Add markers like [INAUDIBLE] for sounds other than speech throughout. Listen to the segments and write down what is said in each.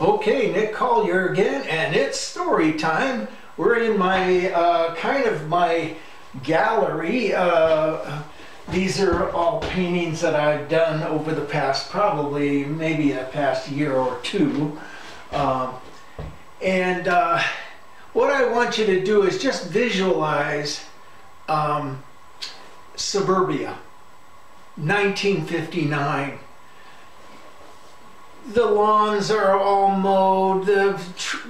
Okay, Nik Colyer again, and it's story time. We're in my uh, kind of my gallery. Uh, these are all paintings that I've done over the past, probably maybe the past year or two. Um, and uh, what I want you to do is just visualize um, suburbia, 1959 the lawns are all mowed, the,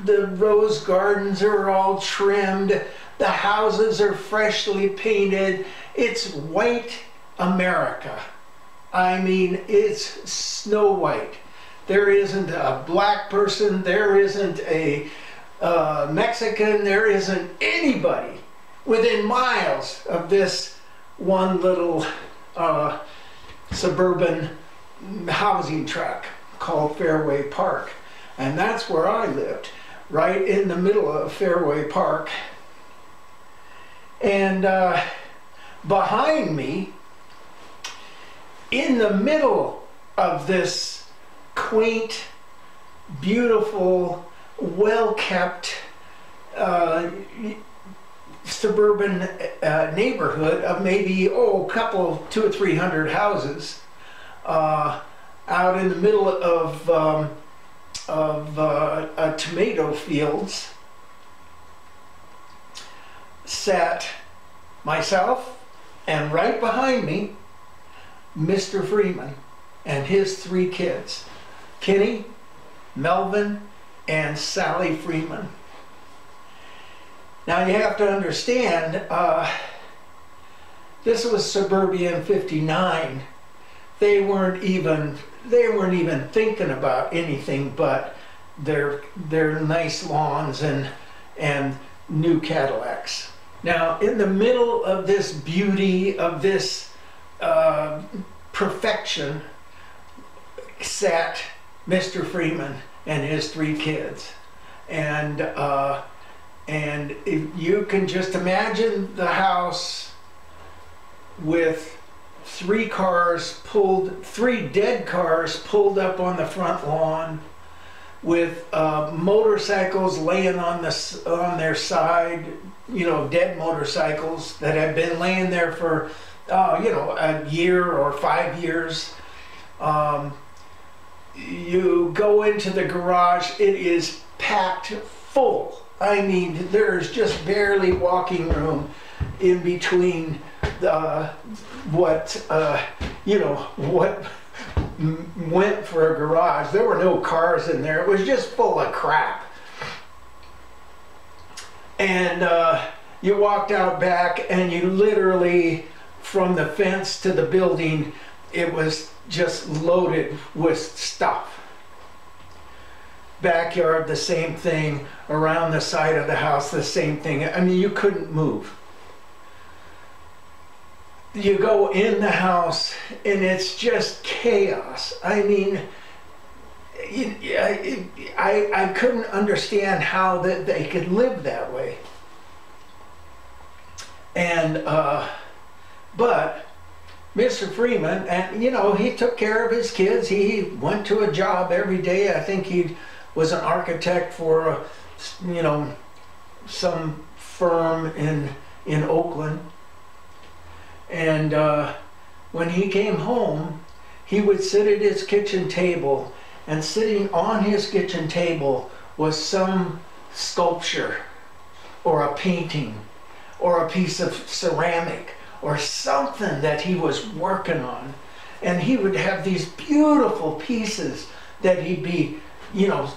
the rose gardens are all trimmed, the houses are freshly painted. It's white America. I mean, it's snow white. There isn't a black person, there isn't a uh, Mexican, there isn't anybody within miles of this one little uh, suburban housing tract called Fairway Park. And that's where I lived, right in the middle of Fairway Park. And uh, behind me, in the middle of this quaint, beautiful, well-kept uh, suburban uh, neighborhood of maybe, oh, a couple, two or three hundred houses, uh, out in the middle of, um, of uh, tomato fields sat myself and right behind me Mr. Freeman and his three kids Kenny, Melvin, and Sally Freeman. Now you have to understand, uh, this was Suburban 59. They weren't even they weren't even thinking about anything but their their nice lawns and and new Cadillacs. Now, in the middle of this beauty of this uh, perfection, sat Mr. Freeman and his three kids, and uh, and you can just imagine the house with three cars pulled, three dead cars pulled up on the front lawn with uh, motorcycles laying on the on their side, you know, dead motorcycles that have been laying there for, uh, you know, a year or five years. Um, you go into the garage; it is packed full. I mean, there's just barely walking room in between uh, what uh, you know what went for a garage. There were no cars in there. It was just full of crap. And uh, you walked out back, and you literally, from the fence to the building, it was just loaded with stuff. Backyard, the same thing. Around the side of the house, the same thing. I mean, you couldn't move you go in the house and it's just chaos. I mean, I, I, couldn't understand how that they could live that way. And, uh, but Mr. Freeman, and you know, he took care of his kids. He went to a job every day. I think he was an architect for, a, you know, some firm in in Oakland and uh, when he came home, he would sit at his kitchen table, and sitting on his kitchen table was some sculpture or a painting or a piece of ceramic or something that he was working on. And he would have these beautiful pieces that he'd be, you know,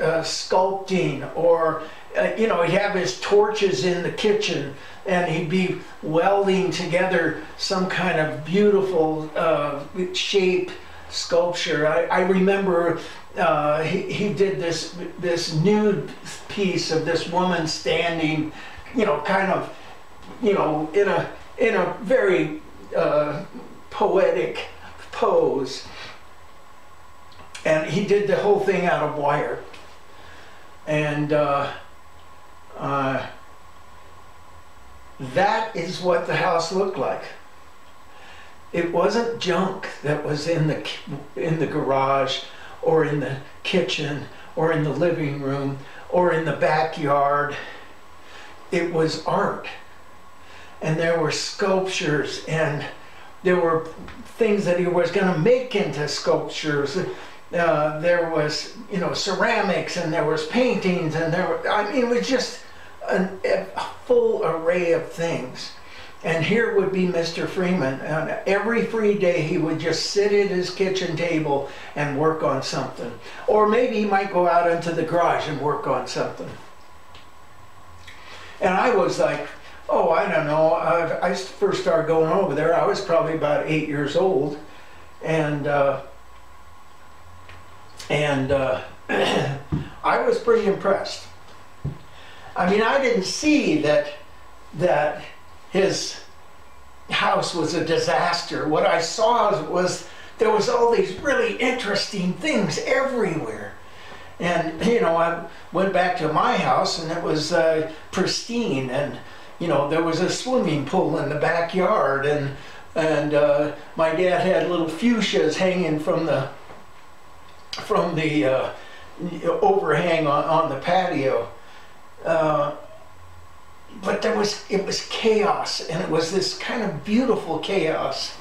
uh, sculpting or, uh, you know, he'd have his torches in the kitchen and he'd be welding together some kind of beautiful uh, shape sculpture. I, I remember uh, he, he did this this nude piece of this woman standing, you know, kind of, you know, in a in a very uh, poetic pose. And he did the whole thing out of wire. And uh, that is what the house looked like. It wasn't junk that was in the in the garage or in the kitchen or in the living room or in the backyard. It was art. And there were sculptures and there were things that he was going to make into sculptures. Uh, there was, you know, ceramics and there was paintings and there were, I mean, it was just an, a full array of things. And here would be Mr. Freeman. And every free day he would just sit at his kitchen table and work on something. Or maybe he might go out into the garage and work on something. And I was like, oh, I don't know. I, I first started going over there. I was probably about eight years old. And, uh, and uh, [CLEARS THROAT] I was pretty impressed. I mean, I didn't see that, that his house was a disaster. What I saw was there was all these really interesting things everywhere. And, you know, I went back to my house and it was uh, pristine and, you know, there was a swimming pool in the backyard and, and uh, my dad had little fuchsias hanging from the, from the uh, overhang on, on the patio. Uh, but there was it was chaos and it was this kind of beautiful chaos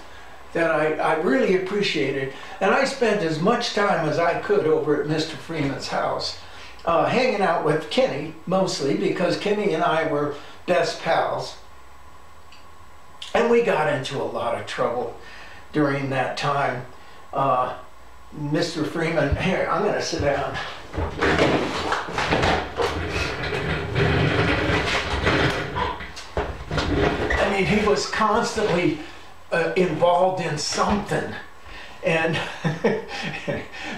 that I, I really appreciated and I spent as much time as I could over at Mr. Freeman's house uh, hanging out with Kenny mostly because Kenny and I were best pals and we got into a lot of trouble during that time uh, Mr. Freeman [LAUGHS] here I'm gonna sit down mean, he was constantly uh, involved in something. And [LAUGHS]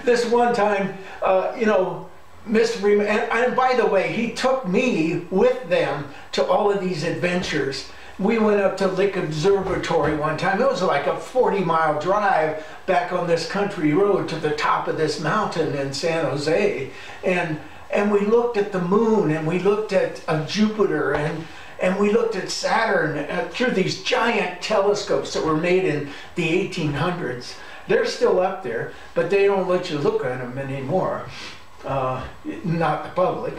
this one time, uh, you know, Mr. And, and by the way, he took me with them to all of these adventures. We went up to Lick Observatory one time. It was like a 40 mile drive back on this country road to the top of this mountain in San Jose. And, and we looked at the moon and we looked at Jupiter and and we looked at Saturn uh, through these giant telescopes that were made in the 1800s. They're still up there, but they don't let you look at them anymore, uh, not the public.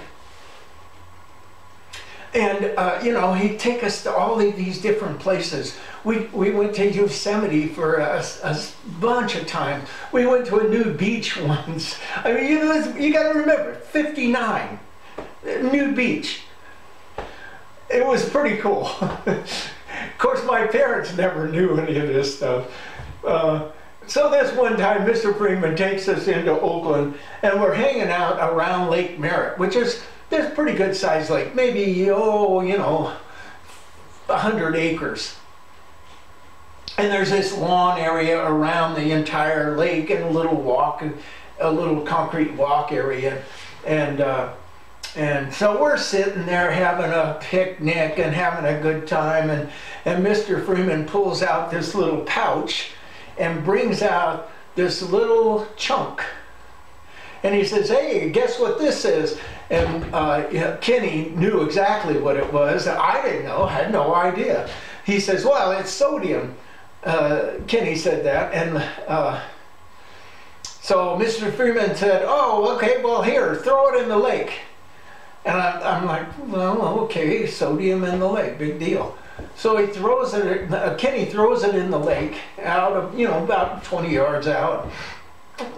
And, uh, you know, he'd take us to all of these different places. We, we went to Yosemite for a, a bunch of times. We went to a nude beach [LAUGHS] once. I mean, you, you got to remember, 59, New beach it was pretty cool. [LAUGHS] of course, my parents never knew any of this stuff. Uh, so this one time, Mr. Freeman takes us into Oakland, and we're hanging out around Lake Merritt, which is a pretty good sized lake, maybe oh you know, hundred acres. And there's this lawn area around the entire lake, and a little walk, a little concrete walk area, and. Uh, and so we're sitting there having a picnic and having a good time. And, and Mr. Freeman pulls out this little pouch and brings out this little chunk. And he says, hey, guess what this is? And uh, Kenny knew exactly what it was. I didn't know, had no idea. He says, well, it's sodium. Uh, Kenny said that. And uh, so Mr. Freeman said, oh, okay, well, here, throw it in the lake. And I, am like, well, okay, sodium in the lake, big deal. So he throws it, uh, Kenny throws it in the lake out of, you know, about 20 yards out.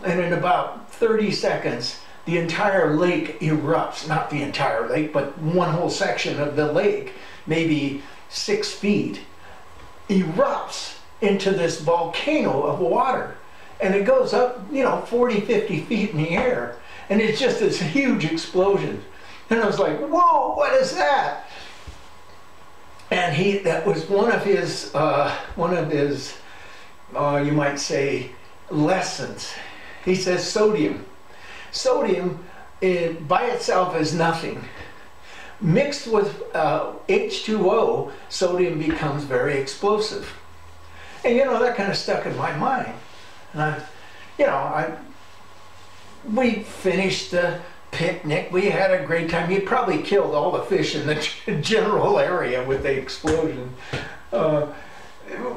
And in about 30 seconds, the entire lake erupts. Not the entire lake, but one whole section of the lake, maybe six feet, erupts into this volcano of water. And it goes up, you know, 40, 50 feet in the air. And it's just this huge explosion. And I was like, whoa, what is that? And he, that was one of his, uh, one of his, uh, you might say, lessons. He says sodium. Sodium it, by itself is nothing. Mixed with uh, H2O, sodium becomes very explosive. And you know, that kind of stuck in my mind. And I, you know, I, we finished the picnic. We had a great time. He probably killed all the fish in the [LAUGHS] general area with the explosion. Uh,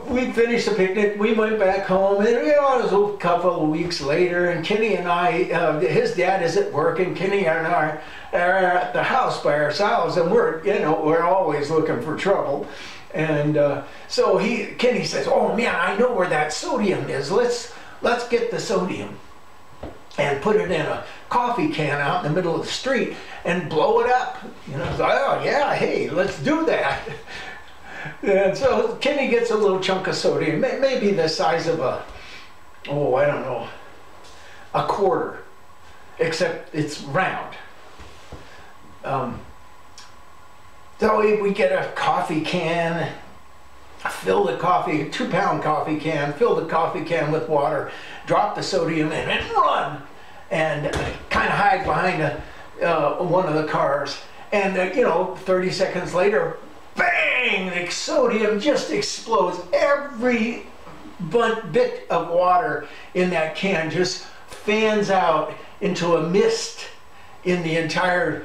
we finished the picnic. We went back home, and you know, it was a couple of weeks later. And Kenny and I, uh, his dad is at work, and Kenny and I are at the house by ourselves, and we're, you know, we're always looking for trouble. And uh, so he, Kenny says, "Oh man, I know where that sodium is. Let's let's get the sodium and put it in a coffee can out in the middle of the street and blow it up." You know, so, oh yeah, hey, let's do that. [LAUGHS] And so Kenny gets a little chunk of sodium, maybe the size of a, oh, I don't know, a quarter, except it's round. Um, so we get a coffee can, fill the coffee, two pound coffee can, fill the coffee can with water, drop the sodium in and run. And kind of hide behind a, uh, one of the cars. And, uh, you know, 30 seconds later, bang, the sodium just explodes. Every bit of water in that can just fans out into a mist in the entire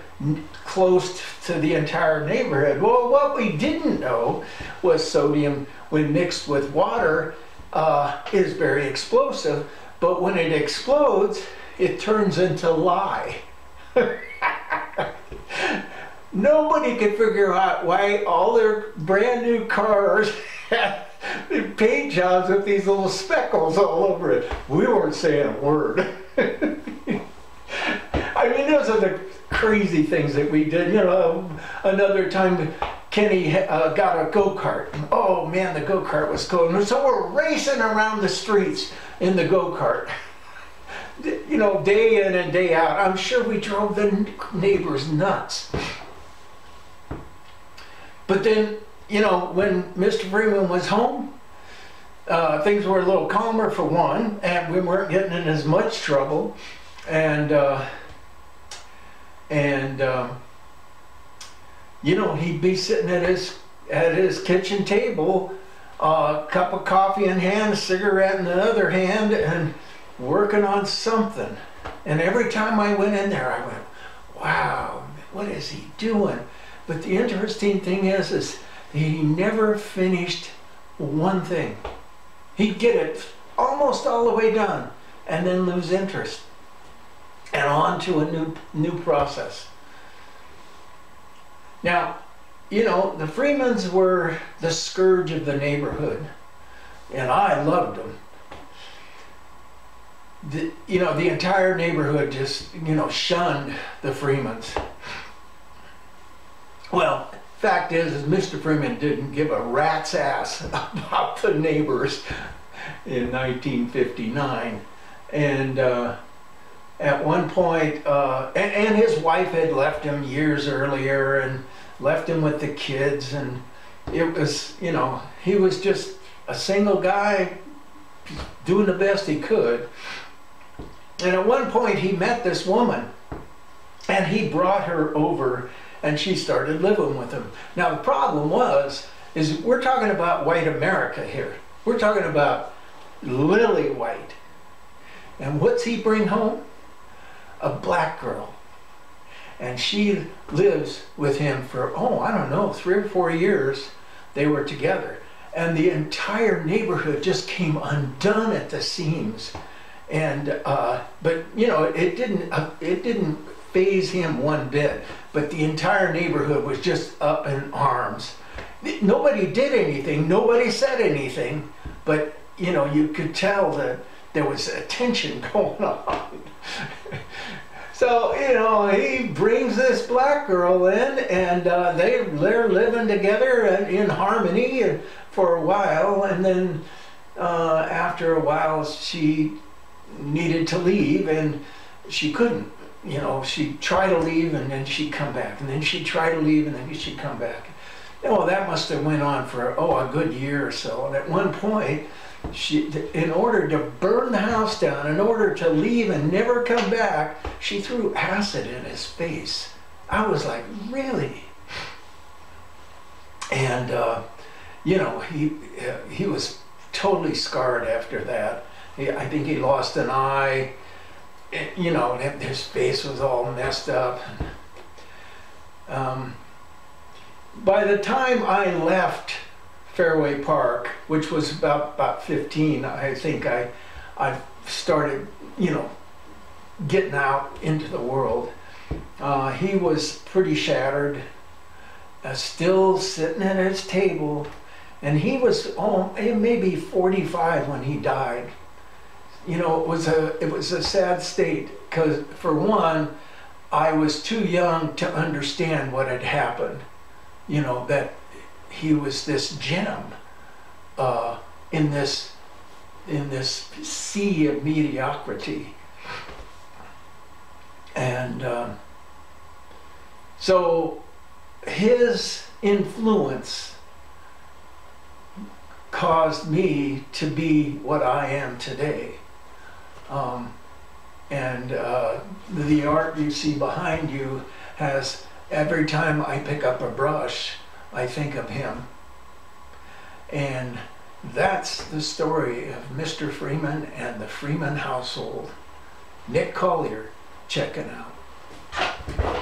close to the entire neighborhood. Well, what we didn't know was sodium, when mixed with water, uh, is very explosive. But when it explodes, it turns into lye. [LAUGHS] Nobody could figure out why all their brand new cars [LAUGHS] had paint jobs with these little speckles all over it. We weren't saying a word. [LAUGHS] I mean, those are the crazy things that we did. You know, another time Kenny uh, got a go-kart. Oh man, the go-kart was cool. So we're racing around the streets in the go-kart. You know, day in and day out. I'm sure we drove the neighbors nuts. But then, you know, when Mr. Freeman was home, uh, things were a little calmer for one, and we weren't getting in as much trouble. And, uh, and, um, you know, he'd be sitting at his, at his kitchen table, a uh, cup of coffee in hand, a cigarette in the other hand, and working on something. And every time I went in there, I went, wow, what is he doing? But the interesting thing is, is he never finished one thing. He'd get it almost all the way done and then lose interest and on to a new, new process. Now, you know, the Freemans were the scourge of the neighborhood, and I loved them. The, you know, the entire neighborhood just, you know, shunned the Freemans. Well, fact is, is Mr. Freeman didn't give a rat's ass [LAUGHS] about the neighbors in 1959. And uh, at one point, uh, and, and, his wife had left him years earlier and left him with the kids. And it was, you know, he was just a single guy doing the best he could. And at one point, he met this woman and he brought her over and she started living with him. Now the problem was, is we're talking about white America here. We're talking about lily white. And what's he bring home? A black girl. And she lives with him for, oh, I don't know, three or four years they were together. And the entire neighborhood just came undone at the seams. And, uh, but, you know, it didn't, uh, it didn't faze him one bit, but the entire neighborhood was just up in arms. Nobody did anything, nobody said anything, but you know, you could tell that there was a tension [LAUGHS] going on. [LAUGHS] so, you know, he brings this black girl in and uh, they, they're living together in harmony for a while, and then uh, after a while she needed to leave and she couldn't you know, she'd try to leave and then she'd come back, and then she'd try to leave and then she'd come back. Oh, that must have went on for, oh, a good year or so. And at one point, she, in order to burn the house down, in order to leave and never come back, she threw acid in his face. I was like, really? And, uh, you know, he, he was totally scarred after that. I think he lost an eye you know, his face was all messed up. Um, by the time I left Fairway Park, which was about about 15, I think I I started, you know, getting out into the world. Uh, he was pretty shattered, uh, still sitting at his table, and he was oh, maybe 45 when he died. You know, it was a it was a sad state because for one, I was too young to understand what had happened. You know that he was this gem uh, in this in this sea of mediocrity, and um, so his influence caused me to be what I am today. Um, and uh, the art you see behind you has, every time I pick up a brush, I think of him. And that's the story of Mr. Freeman and the Freeman household. Nik Colyer checking out.